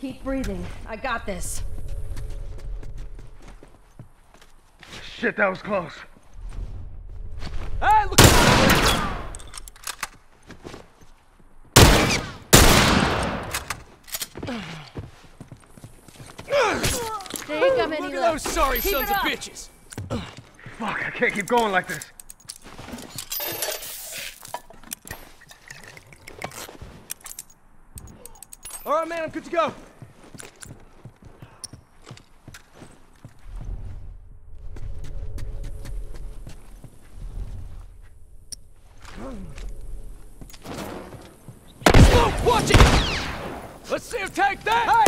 Keep breathing. I got this. Shit, that was close. Hey, look! Think how many Look at left. those sorry Keep sons of bitches! Fuck, I can't keep going like this. All right, man, I'm good to go. Watch it! Let's see him take that! Hey!